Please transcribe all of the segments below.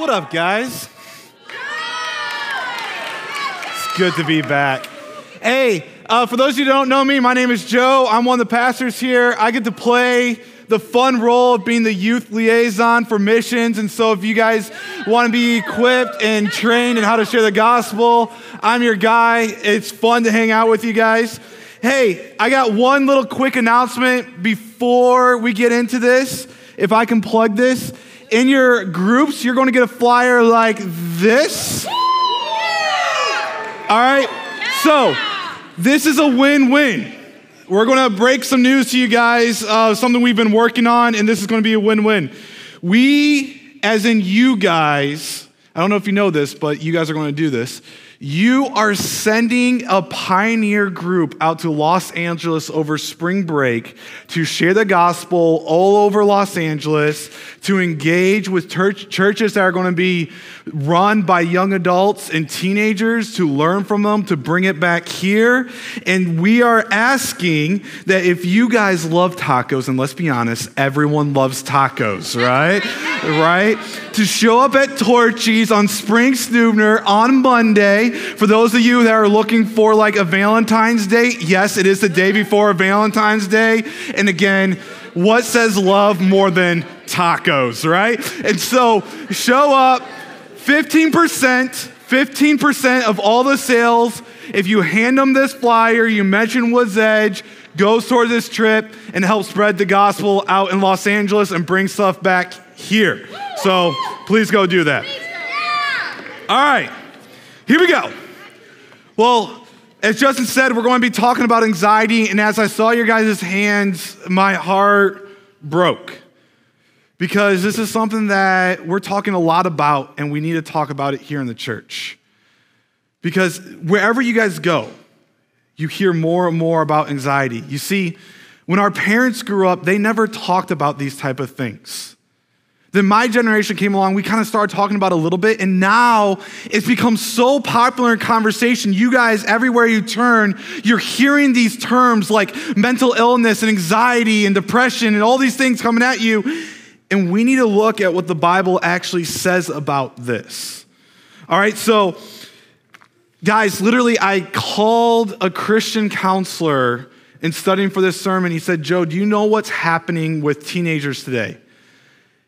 What up, guys? It's good to be back. Hey, uh, for those of you who don't know me, my name is Joe. I'm one of the pastors here. I get to play the fun role of being the youth liaison for missions. And so, if you guys want to be equipped and trained in how to share the gospel, I'm your guy. It's fun to hang out with you guys. Hey, I got one little quick announcement before we get into this. If I can plug this, in your groups, you're going to get a flyer like this. All right? So, this is a win win. We're going to break some news to you guys, uh, something we've been working on, and this is going to be a win win. We, as in you guys, I don't know if you know this, but you guys are going to do this. You are sending a pioneer group out to Los Angeles over spring break to share the gospel all over Los Angeles, to engage with church, churches that are going to be run by young adults and teenagers, to learn from them, to bring it back here. And we are asking that if you guys love tacos, and let's be honest, everyone loves tacos, right? right? To show up at Torchy's on Spring Stuebner on Monday for those of you that are looking for like a Valentine's Day, yes, it is the day before Valentine's Day. And again, what says love more than tacos, right? And so show up 15%, 15% of all the sales. If you hand them this flyer, you mention Woodsedge, goes toward this trip and help spread the gospel out in Los Angeles and bring stuff back here. So please go do that. All right. Here we go. Well, as Justin said, we're going to be talking about anxiety. And as I saw your guys' hands, my heart broke. Because this is something that we're talking a lot about, and we need to talk about it here in the church. Because wherever you guys go, you hear more and more about anxiety. You see, when our parents grew up, they never talked about these type of things. Then my generation came along, we kind of started talking about a little bit, and now it's become so popular in conversation. You guys, everywhere you turn, you're hearing these terms like mental illness and anxiety and depression and all these things coming at you. And we need to look at what the Bible actually says about this. All right, so guys, literally, I called a Christian counselor in studying for this sermon. He said, Joe, do you know what's happening with teenagers today?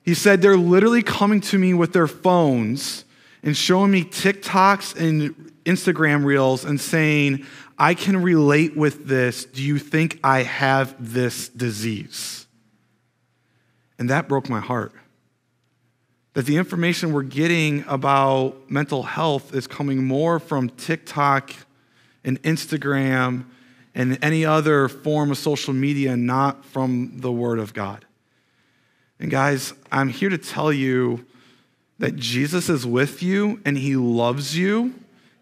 He said they're literally coming to me with their phones and showing me TikToks and Instagram reels and saying, I can relate with this. Do you think I have this disease? And that broke my heart. That the information we're getting about mental health is coming more from TikTok and Instagram and any other form of social media, not from the Word of God. And guys, I'm here to tell you that Jesus is with you and he loves you,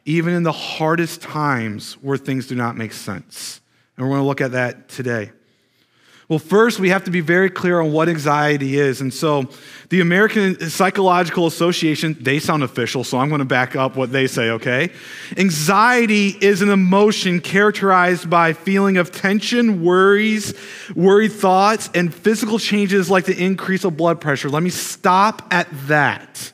even in the hardest times where things do not make sense. And we're going to look at that today. Well, first, we have to be very clear on what anxiety is. And so, the American Psychological Association, they sound official, so I'm going to back up what they say, okay? Anxiety is an emotion characterized by feeling of tension, worries, worried thoughts, and physical changes like the increase of blood pressure. Let me stop at that.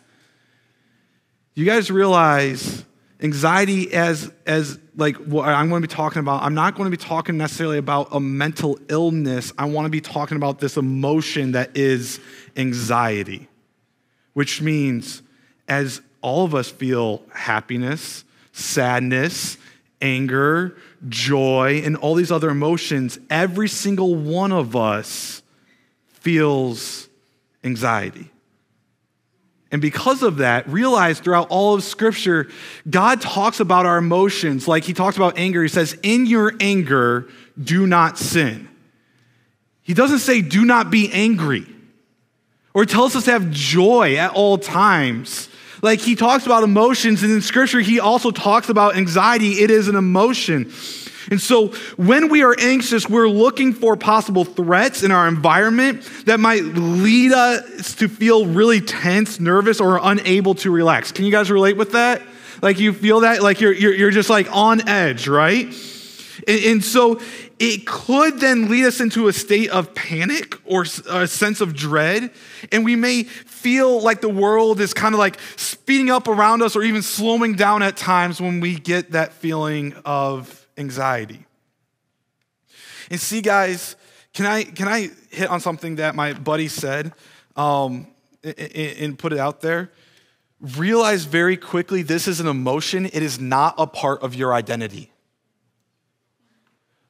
You guys realize anxiety as as like what I'm going to be talking about, I'm not going to be talking necessarily about a mental illness. I want to be talking about this emotion that is anxiety, which means as all of us feel happiness, sadness, anger, joy, and all these other emotions, every single one of us feels anxiety. And because of that, realize throughout all of Scripture, God talks about our emotions. Like he talks about anger. He says, In your anger, do not sin. He doesn't say, Do not be angry. Or he tells us to have joy at all times. Like he talks about emotions, and in Scripture, he also talks about anxiety. It is an emotion. And so when we are anxious, we're looking for possible threats in our environment that might lead us to feel really tense, nervous, or unable to relax. Can you guys relate with that? Like you feel that? Like you're, you're, you're just like on edge, right? And, and, so it could then lead us into a state of panic or a sense of dread. And we may feel like the world is kind of like speeding up around us or even slowing down at times when we get that feeling of anxiety. And see, guys, can I, can I hit on something that my buddy said um, and, and put it out there? Realize very quickly this is an emotion, it is not a part of your identity.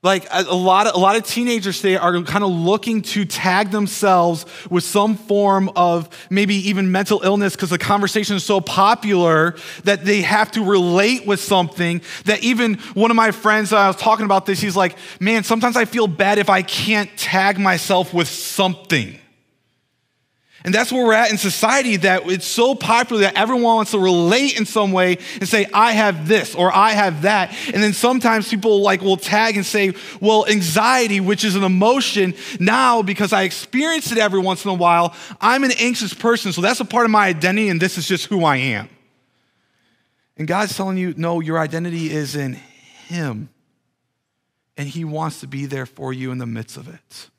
Like a, lot of, a lot of teenagers today are kind of looking to tag themselves with some form of maybe even mental illness because the conversation is so popular that they have to relate with something that even one of my friends, uh, I was talking about this, he's like, man, sometimes I feel bad if I can't tag myself with something. And that's where we're at in society that it's so popular that everyone wants to relate in some way and say, I have this or I have that. And then sometimes people like will tag and say, well, anxiety, which is an emotion, now because I experience it every once in a while, I'm an anxious person. So that's a part of my identity and this is just who I am. And God's telling you, no, your identity is in Him. And He wants to be there for you in the midst of it.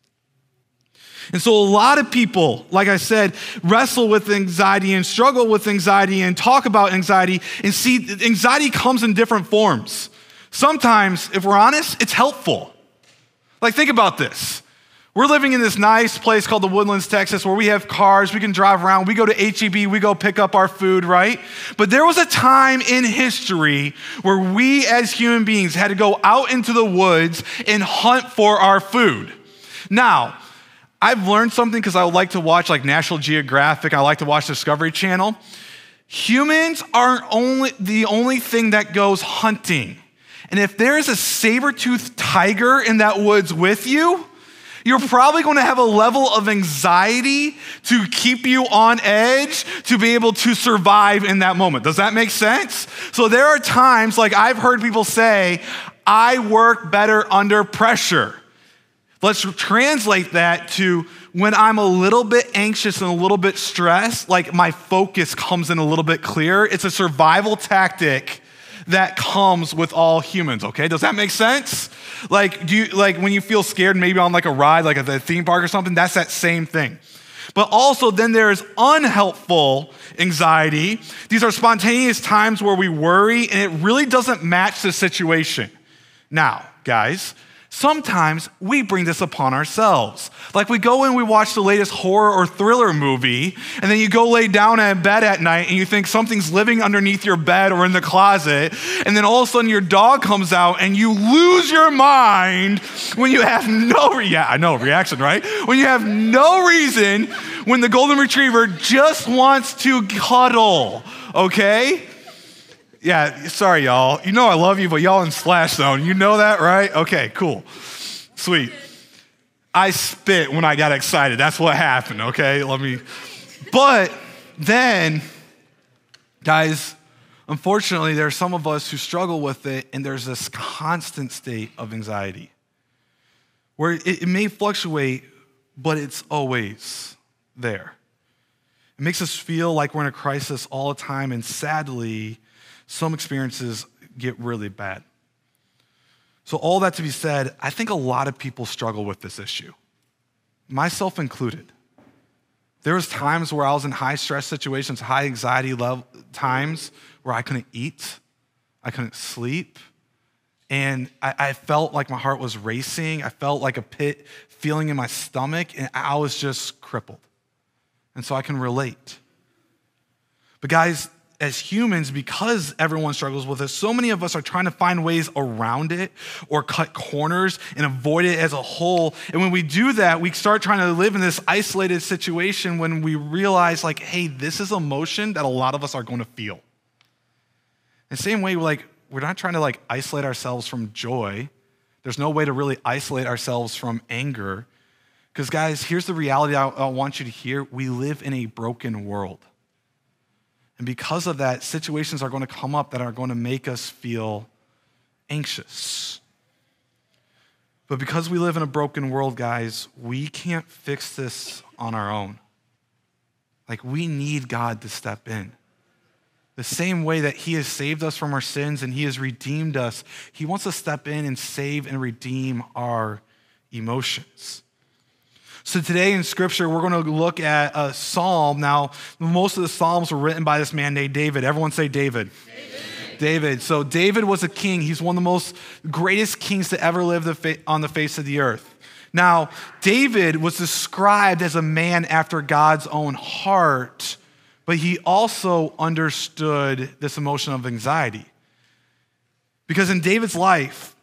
And so, a lot of people, like I said, wrestle with anxiety and struggle with anxiety and talk about anxiety and see anxiety comes in different forms. Sometimes, if we're honest, it's helpful. Like, think about this. We're living in this nice place called the Woodlands, Texas, where we have cars, we can drive around, we go to HEB, we go pick up our food, right? But there was a time in history where we as human beings had to go out into the woods and hunt for our food. Now, I've learned something because I like to watch like National Geographic, I like to watch Discovery Channel. Humans aren't only the only thing that goes hunting. And if there is a saber-toothed tiger in that woods with you, you're probably going to have a level of anxiety to keep you on edge to be able to survive in that moment. Does that make sense? So there are times, like I've heard people say, I work better under pressure. Let's translate that to when I'm a little bit anxious and a little bit stressed, like my focus comes in a little bit clearer. It's a survival tactic that comes with all humans, okay? Does that make sense? Like, do you like when you feel scared, maybe on like a ride, like at the theme park or something, that's that same thing. But also, then there's unhelpful anxiety. These are spontaneous times where we worry and it really doesn't match the situation. Now, guys, Sometimes we bring this upon ourselves. Like we go and we watch the latest horror or thriller movie, and then you go lay down in bed at night and you think something's living underneath your bed or in the closet, and then all of a sudden your dog comes out and you lose your mind when you have no, re- yeah, I know, reaction, right? When you have no reason when the golden retriever just wants to cuddle, okay? Yeah, sorry, y'all. You know I love you, but y'all in Splash Zone. You know that, right? Okay, cool. Sweet. I spit when I got excited. That's what happened, okay? Let me. But then, guys, unfortunately, there are some of us who struggle with it, and there's this constant state of anxiety where it, it may fluctuate, but it's always there. It makes us feel like we're in a crisis all the time, and sadly, some experiences get really bad. So, all that to be said, I think a lot of people struggle with this issue, myself included. There was times where I was in high stress situations, high anxiety level times where I couldn't eat, I couldn't sleep, and I, I, felt like my heart was racing. I felt like a pit feeling in my stomach, and I was just crippled. And so I can relate. But guys, as humans, because everyone struggles with this, so many of us are trying to find ways around it or cut corners and avoid it as a whole. And when we do that, we start trying to live in this isolated situation when we realize, like, hey, this is emotion that a lot of us are going to feel. The same way, we're like, we're not trying to like isolate ourselves from joy. There's no way to really isolate ourselves from anger. Because, guys, here's the reality I, I want you to hear we live in a broken world. And because of that, situations are going to come up that are going to make us feel anxious. But because we live in a broken world, guys, we can't fix this on our own. Like, we need God to step in. the same way that He has saved us from our sins and He has redeemed us, He wants to step in and save and redeem our emotions. So, today in Scripture, we're going to look at a psalm. Now, most of the psalms were written by this man named David. Everyone say David. David. David. So, David was a king. He's one of the most greatest kings to ever live on the face of the earth. Now, David was described as a man after God's own heart but he also understood this emotion of anxiety. Because in David's life,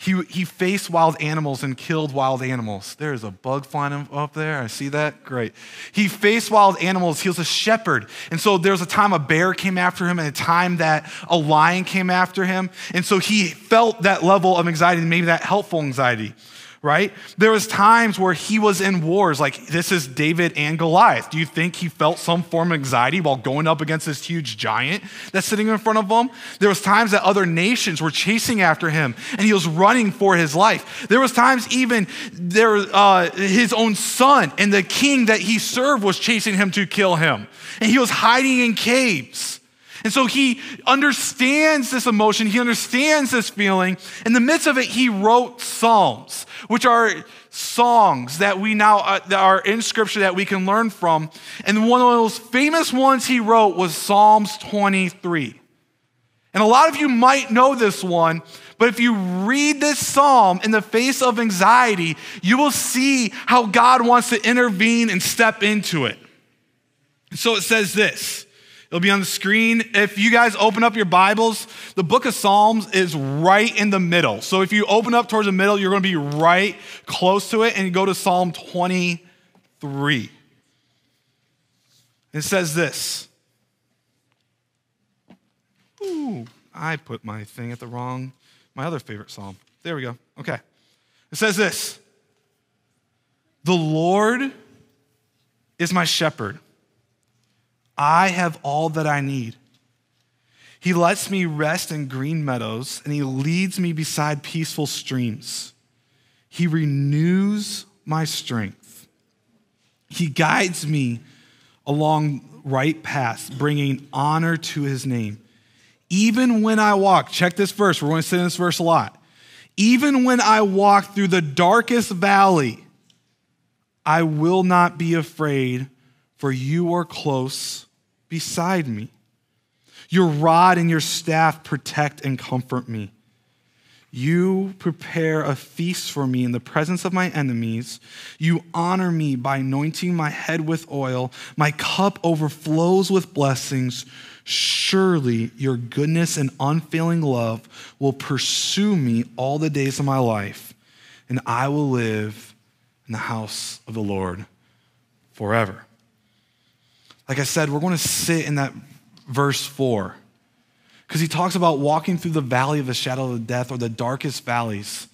he, he faced wild animals and killed wild animals. There's a bug flying up there. I see that. Great. He faced wild animals. He was a shepherd. And so there was a time a bear came after him and a time that a lion came after him. And so he felt that level of anxiety, maybe that helpful anxiety right? There was times where he was in wars, like this is David and Goliath. Do you think he felt some form of anxiety while going up against this huge giant that's sitting in front of him? There was times that other nations were chasing after him and he was running for his life. There was times even there uh, his own son and the king that he served was chasing him to kill him. And he was hiding in caves. And so he understands this emotion, he understands this feeling. In the midst of it, he wrote Psalms, which are songs that we now uh, that are in scripture that we can learn from. And one of those famous ones he wrote was Psalms 23. And a lot of you might know this one, but if you read this psalm in the face of anxiety, you will see how God wants to intervene and step into it. So it says this It'll be on the screen. If you guys open up your Bibles, the book of Psalms is right in the middle. So if you open up towards the middle, you're going to be right close to it and go to Psalm 23. It says this. Ooh, I put my thing at the wrong, my other favorite psalm. There we go. Okay. It says this The Lord is my shepherd. I have all that I need. He lets me rest in green meadows, and He leads me beside peaceful streams. He renews my strength. He guides me along right paths, bringing honor to His name. Even when I walk, check this verse, we're going to say this verse a lot. Even when I walk through the darkest valley, I will not be afraid, for you are close beside me. Your rod and your staff protect and comfort me. You prepare a feast for me in the presence of my enemies. You honor me by anointing my head with oil. My cup overflows with blessings. Surely your goodness and unfailing love will pursue me all the days of my life, and I will live in the house of the Lord forever. Like I said, we're going to sit in that verse 4 because he talks about walking through the valley of the shadow of death or the darkest valleys.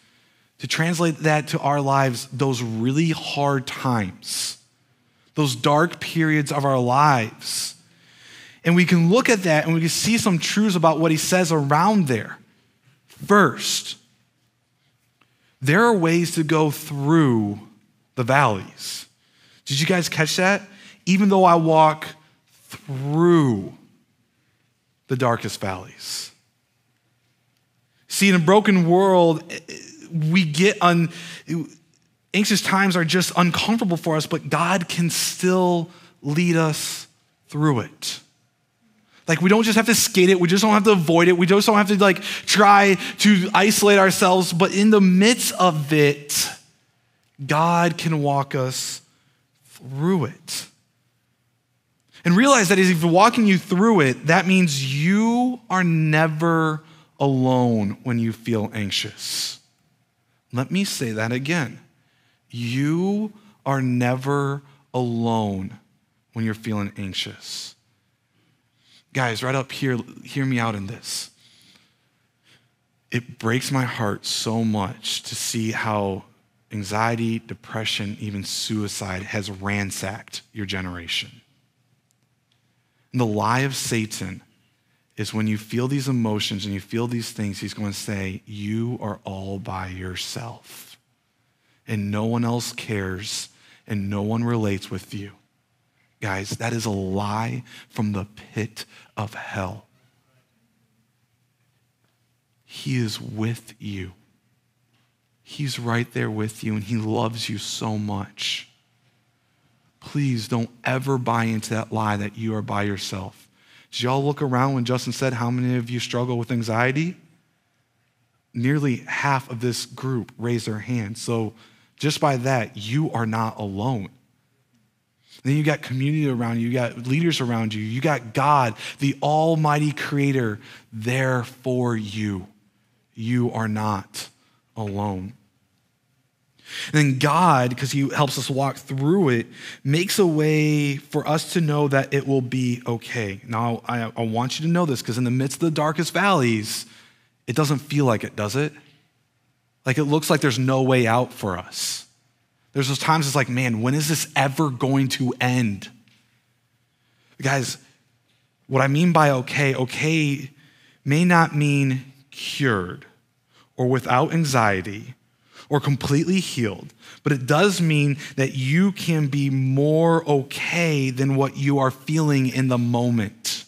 To translate that to our lives, those really hard times, those dark periods of our lives. And we can look at that and we can see some truths about what he says around there. First, there are ways to go through the valleys. Did you guys catch that? Even though I walk through the darkest valleys. See, in a broken world, eh, eh, we get un, anxious times are just uncomfortable for us, but God can still lead us through it. Like we don't just have to skate it, we just don't have to avoid it, we just don't have to like try to isolate ourselves, but in the midst of it, God can walk us through it. And realize that as he's walking you through it, that means you are never alone when you feel anxious. Let me say that again. You are never alone when you're feeling anxious. Guys, right up here, hear me out in this. It breaks my heart so much to see how anxiety, depression, even suicide has ransacked your generation. And the lie of Satan is when you feel these emotions and you feel these things, he's going to say, You are all by yourself. And no one else cares and no one relates with you. guys, that is a lie from the pit of hell. He is with you. He's right there with you, and He loves you so much. Please don't ever buy into that lie that you are by yourself. Did y'all look around when Justin said, How many of you struggle with anxiety? Nearly half of this group raised their hand. So, just by that, you are not alone. Then you got community around you, you got leaders around you, you got God, the Almighty Creator, there for you. You are not alone. And then God, because He helps us walk through it, makes a way for us to know that it will be okay. Now, I, I want you to know this because in the midst of the darkest valleys, it doesn't feel like it, does it? Like it looks like there's no way out for us. There's those times it's like, man, when is this ever going to end? Guys, what I mean by okay, okay may not mean cured or without anxiety or completely healed, but it does mean that you can be more okay than what you are feeling in the moment.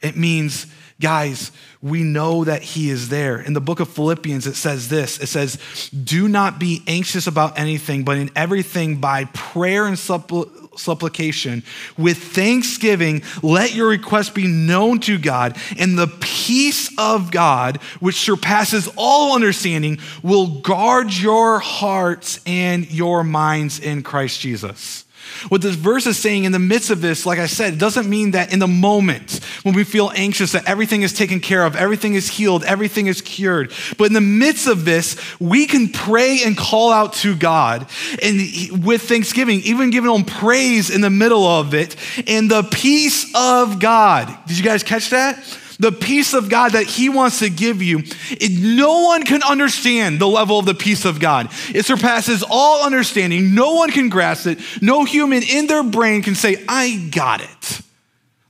It means, guys, we know that He is there. In the book of Philippians, it says this it says, Do not be anxious about anything, but in everything by prayer and supplication supplication with thanksgiving let your request be known to god and the peace of god which surpasses all understanding will guard your hearts and your minds in christ jesus what this verse is saying in the midst of this, like I said, it doesn't mean that in the moment when we feel anxious that everything is taken care of, everything is healed, everything is cured. But in the midst of this, we can pray and call out to God and with thanksgiving, even giving him praise in the middle of it, and the peace of God. Did you guys catch that? The peace of God that He wants to give you, it, no one can understand the level of the peace of God. It surpasses all understanding. No one can grasp it. No human in their brain can say, I got it.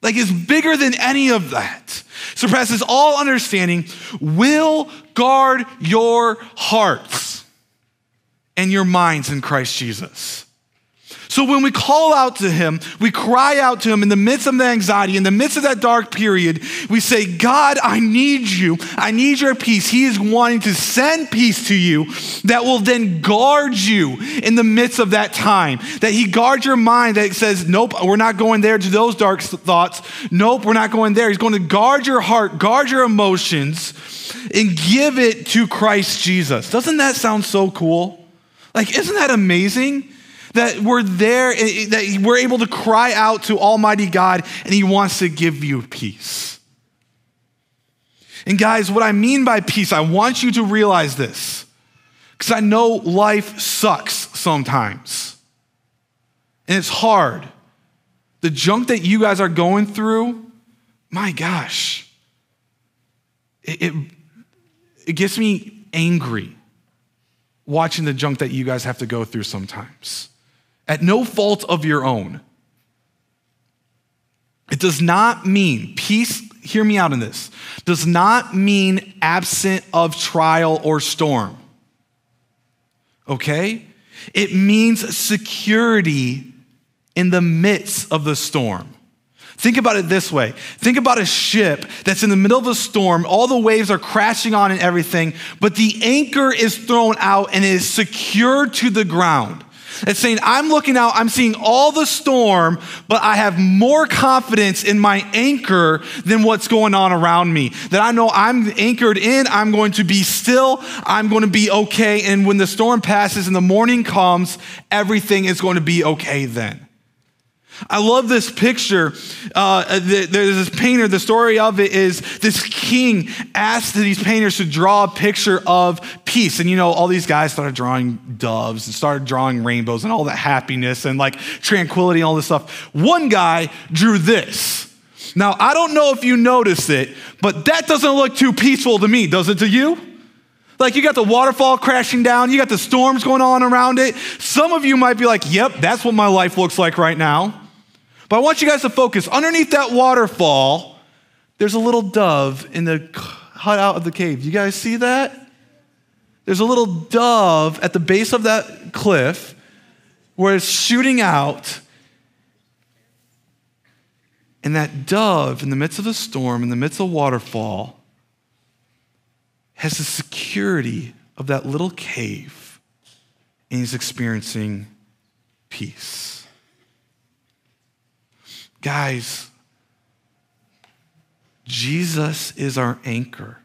Like it's bigger than any of that. Surpasses all understanding, will guard your hearts and your minds in Christ Jesus. So when we call out to him, we cry out to him in the midst of the anxiety, in the midst of that dark period, we say, God, I need you. I need your peace. He is wanting to send peace to you that will then guard you in the midst of that time. That he guards your mind that says, nope, we're not going there to those dark thoughts. Nope, we're not going there. He's going to guard your heart, guard your emotions, and give it to Christ Jesus. Doesn't that sound so cool? Like, isn't that amazing? That we're there, eh, eh, that we're able to cry out to Almighty God and He wants to give you peace. And guys, what I mean by peace, I want you to realize this because I know life sucks sometimes and it's hard. The junk that you guys are going through, my gosh, it, it, it gets me angry watching the junk that you guys have to go through sometimes at no fault of your own. It does not mean, peace, hear me out in this, does not mean absent of trial or storm. Okay? It means security in the midst of the storm. Think about it this way. Think about a ship that's in the middle of a storm. All the waves are crashing on and everything, but the anchor is thrown out and is secured to the ground. It's saying, I'm looking out, I'm seeing all the storm, but I have more confidence in my anchor than what's going on around me. That I know I'm anchored in, I'm going to be still, I'm going to be okay. And when the storm passes and the morning comes, everything is going to be okay then. I love this picture. Uh, there's this painter, the story of it is this king asked these painters to draw a picture of peace. And you know, all these guys started drawing doves and started drawing rainbows and all that happiness and like tranquility and all this stuff. One guy drew this. Now, I don't know if you noticed it, but that doesn't look too peaceful to me, does it to you? Like you got the waterfall crashing down, you got the storms going on around it. Some of you might be like, yep, that's what my life looks like right now. But I want you guys to focus. Underneath that waterfall, there's a little dove in the hut out of the cave. You guys see that? There's a little dove at the base of that cliff where it's shooting out And that dove, in the midst of a storm, in the midst of a waterfall, has the security of that little cave, and he's experiencing peace. Guys, Jesus is our anchor.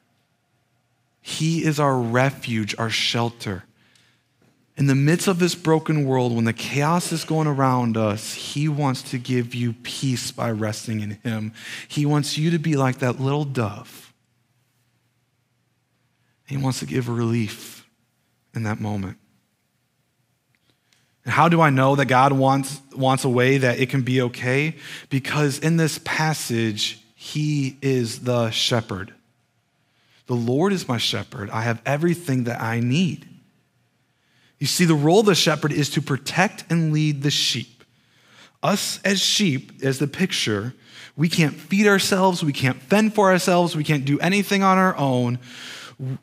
He is our refuge, our shelter. In the midst of this broken world, when the chaos is going around us, He wants to give you peace by resting in Him. He wants you to be like that little dove. He wants to give relief in that moment. How do I know that God wants, wants a way that it can be okay? Because in this passage, He is the shepherd. The Lord is my shepherd. I have everything that I need. You see, the role of the shepherd is to protect and lead the sheep. Us as sheep, as the picture, we can't feed ourselves, we can't fend for ourselves, we can't do anything on our own.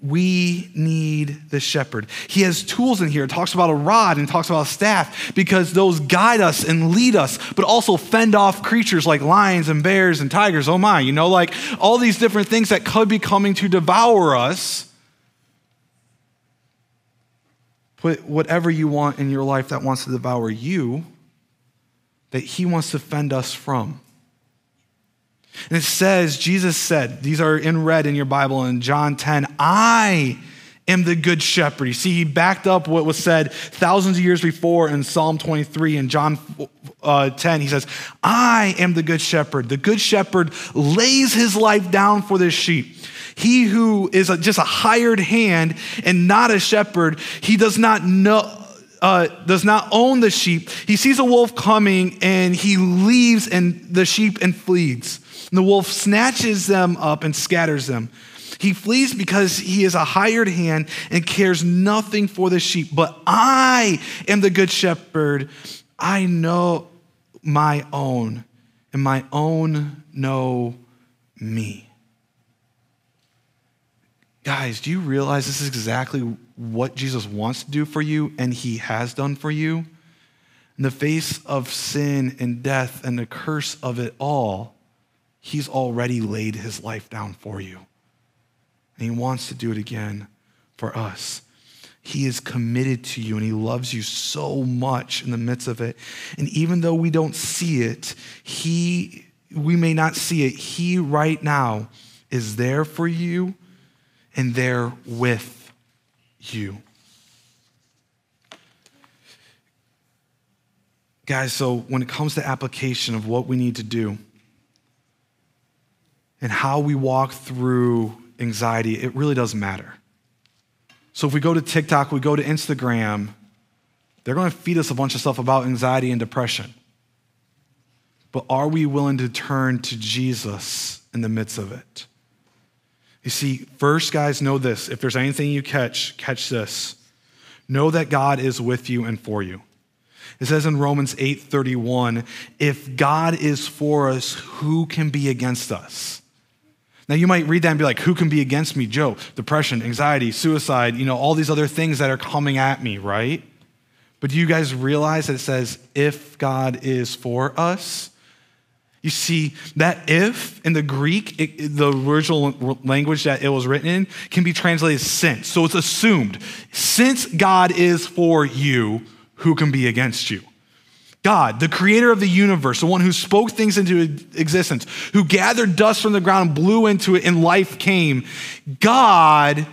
We need the shepherd. He has tools in here. It talks about a rod and talks about a staff because those guide us and lead us, but also fend off creatures like lions and bears and tigers. Oh my, you know, like all these different things that could be coming to devour us. Put whatever you want in your life that wants to devour you, that He wants to fend us from. And it says, Jesus said, these are in red in your Bible in John 10, I am the good shepherd. You see, he backed up what was said thousands of years before in Psalm 23 and John uh, 10. He says, I am the good shepherd. The good shepherd lays his life down for the sheep. He who is a, just a hired hand and not a shepherd, he does not know. Uh, does not own the sheep. He sees a wolf coming and he leaves and the sheep and flees. And the wolf snatches them up and scatters them. He flees because he is a hired hand and cares nothing for the sheep. But I am the good shepherd. I know my own, and my own know me. Guys, do you realize this is exactly what Jesus wants to do for you and he has done for you? In the face of sin and death and the curse of it all, he's already laid his life down for you. And he wants to do it again for us. He is committed to you and he loves you so much in the midst of it. And even though we don't see it, he we may not see it, he right now is there for you and there with you. Guys, so when it comes to application of what we need to do and how we walk through anxiety, it really doesn't matter. So if we go to TikTok, we go to Instagram, they're going to feed us a bunch of stuff about anxiety and depression. But are we willing to turn to Jesus in the midst of it? You see, first, guys, know this. If there's anything you catch, catch this. Know that God is with you and for you. It says in Romans 8:31, if God is for us, who can be against us? Now you might read that and be like, who can be against me? Joe, depression, anxiety, suicide, you know, all these other things that are coming at me, right? But do you guys realize that it says, if God is for us? You see, that if in the Greek, it, the original language that it was written in, can be translated since. So it's assumed. Since God is for you, who can be against you? God, the creator of the universe, the one who spoke things into existence, who gathered dust from the ground and blew into it and life came. God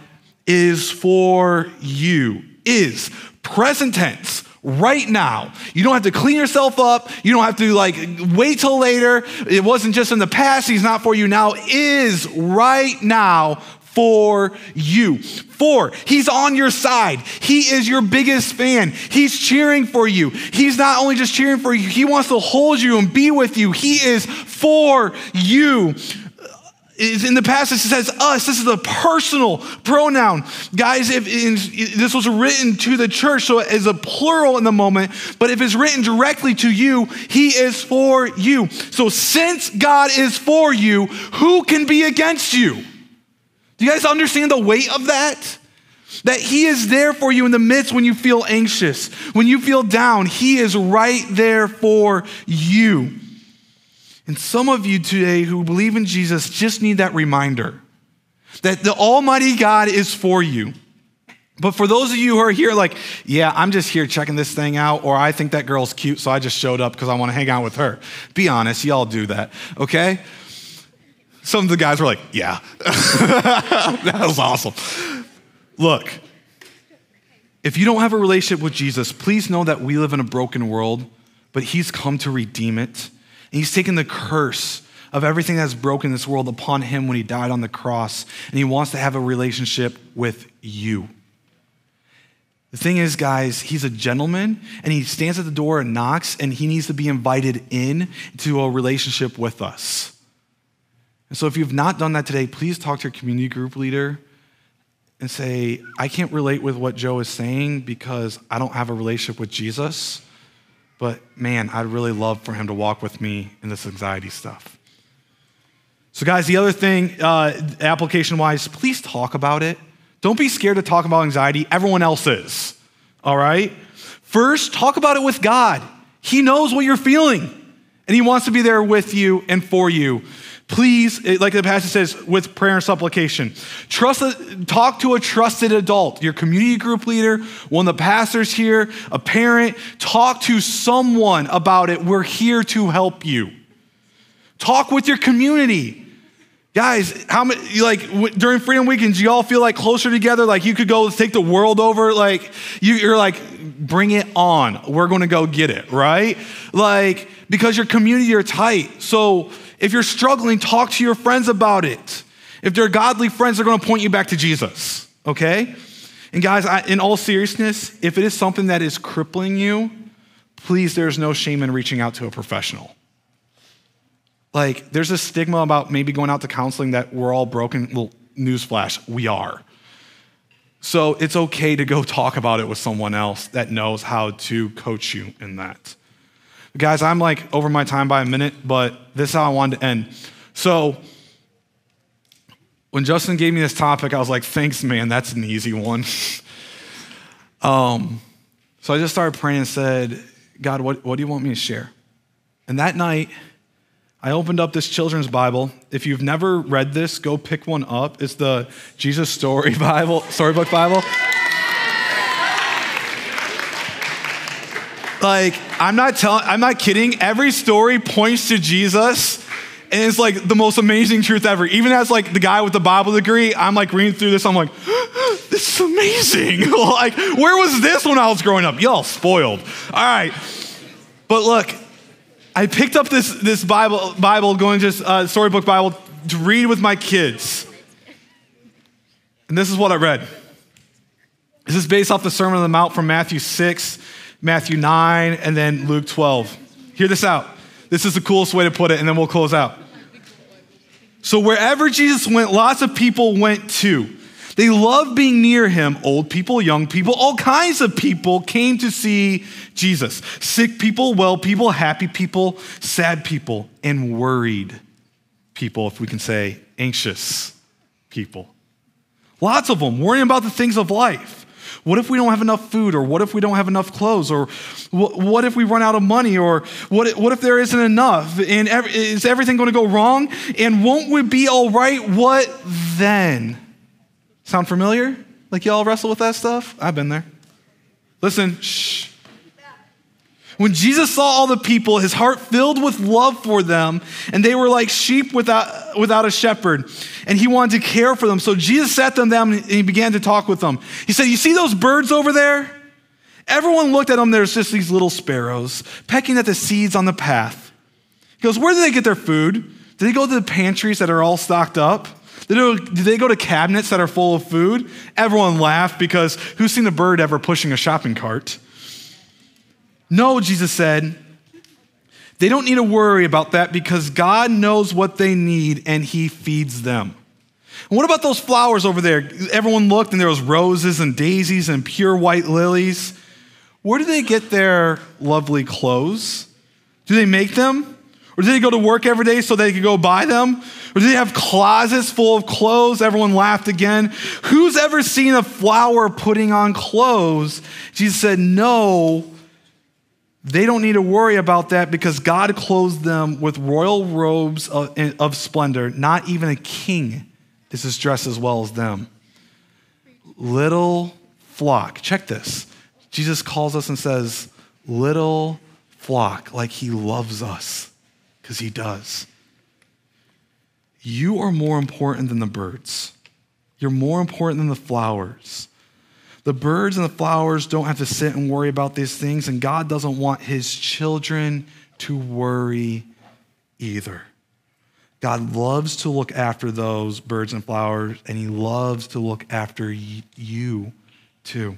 is for you. Is present tense right now. You don't have to clean yourself up. You don't have to like wait till later. It wasn't just in the past. He's not for you now. Is right now for you. For he's on your side. He is your biggest fan. He's cheering for you. He's not only just cheering for you, he wants to hold you and be with you. He is for you uh, in the passage it says us this is a personal pronoun guys if in, this was written to the church so it is a plural in the moment but if it's written directly to you he is for you so since god is for you who can be against you do you guys understand the weight of that that he is there for you in the midst when you feel anxious when you feel down he is right there for you And some of you today who believe in Jesus just need that reminder that the Almighty God is for you. But for those of you who are here, like, yeah, I'm just here checking this thing out, or I think that girl's cute, so I just showed up because I want to hang out with her. Be honest, y'all do that, okay? Some of the guys were like, yeah, that was awesome. Look, if you don't have a relationship with Jesus, please know that we live in a broken world, but He's come to redeem it. And He's taken the curse of everything that's broken this world upon Him when He died on the cross, and He wants to have a relationship with you. The thing is, guys, he's a gentleman and he stands at the door and knocks, and he needs to be invited in to a relationship with us. And so, if you've not done that today, please talk to your community group leader and say, I can't relate with what Joe is saying because I don't have a relationship with Jesus, but man, I'd really love for him to walk with me in this anxiety stuff. So, guys, the other thing, uh, application wise, please talk about it. Don't be scared to talk about anxiety. Everyone else is. All right? First, talk about it with God. He knows what you're feeling, and He wants to be there with you and for you. Please, eh, like the passage says, with prayer and supplication, trust, talk to a trusted adult, your community group leader, one of the pastors here, a parent. Talk to someone about it. We're here to help you. Talk with your community. Guys, how many, like, w- during Freedom Weekends, you all feel like closer together? Like, you could go take the world over? Like, you, you're like, bring it on. We're gonna go get it, right? Like, because your community are tight. So, if you're struggling, talk to your friends about it. If they're godly friends, they're gonna point you back to Jesus, okay? And, guys, I, in all seriousness, if it is something that is crippling you, please, there's no shame in reaching out to a professional. Like, there's a stigma about maybe going out to counseling that we're all broken. Well, newsflash, we are. So it's okay to go talk about it with someone else that knows how to coach you in that. Guys, I'm like over my time by a minute, but this is how I wanted to end. So when Justin gave me this topic, I was like, thanks, man, that's an easy one. um, so I just started praying and said, God, what, what do you want me to share? And that night, I opened up this children's Bible. If you've never read this, go pick one up. It's the Jesus Story Bible, Storybook Bible. Like, I'm not telling, I'm not kidding. Every story points to Jesus, and it's like the most amazing truth ever. Even as like the guy with the Bible degree, I'm like reading through this, I'm like, this is amazing. like, where was this when I was growing up? Y'all spoiled. All right. But look, I picked up this, this Bible, Bible, going just uh, storybook Bible to read with my kids. And this is what I read. This is based off the Sermon on the Mount from Matthew 6, Matthew 9, and then Luke 12. Hear this out. This is the coolest way to put it, and then we'll close out. So, wherever Jesus went, lots of people went too. They loved being near him. Old people, young people, all kinds of people came to see Jesus. Sick people, well people, happy people, sad people, and worried people, if we can say anxious people. Lots of them worrying about the things of life. What if we don't have enough food? Or what if we don't have enough clothes? Or what if we run out of money? Or what if, what if there isn't enough? And is everything going to go wrong? And won't we be all right? What then? Sound familiar? Like y'all wrestle with that stuff? I've been there. Listen, shh. When Jesus saw all the people, his heart filled with love for them, and they were like sheep without, without a shepherd, and he wanted to care for them. So Jesus sat them down and he began to talk with them. He said, You see those birds over there? Everyone looked at them. There's just these little sparrows pecking at the seeds on the path. He goes, Where do they get their food? Do they go to the pantries that are all stocked up? Do they go to cabinets that are full of food? Everyone laughed because who's seen a bird ever pushing a shopping cart? No, Jesus said, they don't need to worry about that because God knows what they need and He feeds them. And what about those flowers over there? Everyone looked and there was roses and daisies and pure white lilies. Where do they get their lovely clothes? Do they make them? Or did they go to work every day so they could go buy them? Or did they have closets full of clothes? Everyone laughed again. Who's ever seen a flower putting on clothes? Jesus said, No, They don't need to worry about that because God clothes them with royal robes of, of splendor. Not even a king is dressed as well as them. Little flock. Check this. Jesus calls us and says, little flock, like he loves us, because he does. You are more important than the birds. You're more important than the flowers. The birds and the flowers don't have to sit and worry about these things, and God doesn't want his children to worry either. God loves to look after those birds and flowers, and he loves to look after you too.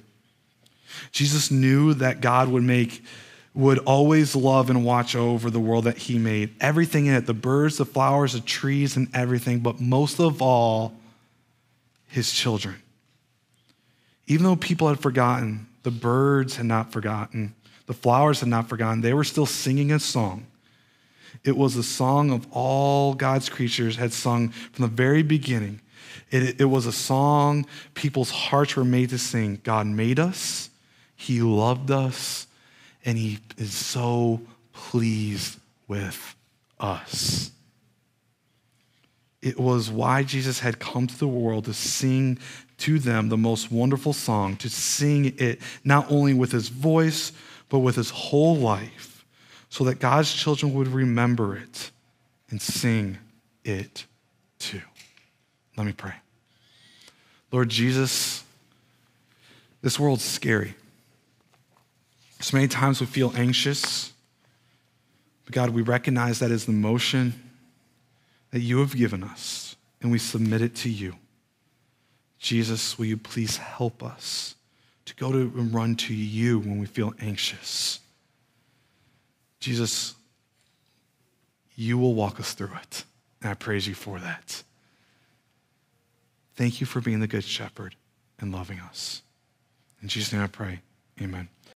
Jesus knew that God would make would always love and watch over the world that he made. Everything in it, the birds, the flowers, the trees and everything, but most of all his children. Even though people had forgotten, the birds had not forgotten, the flowers had not forgotten, they were still singing a song. It was a song of all God's creatures had sung from the very beginning. It, it was a song people's hearts were made to sing. God made us, He loved us, and He is so pleased with us. It was why Jesus had come to the world to sing to them the most wonderful song, to sing it not only with his voice, but with his whole life, so that God's children would remember it and sing it too. Let me pray. Lord Jesus, this world's scary. So many times we feel anxious. But God, we recognize that is the motion that you have given us, and we submit it to you. Jesus, will you please help us to go to and run to you when we feel anxious? Jesus, you will walk us through it. And I praise you for that. Thank you for being the good shepherd and loving us. In Jesus' name I pray. Amen.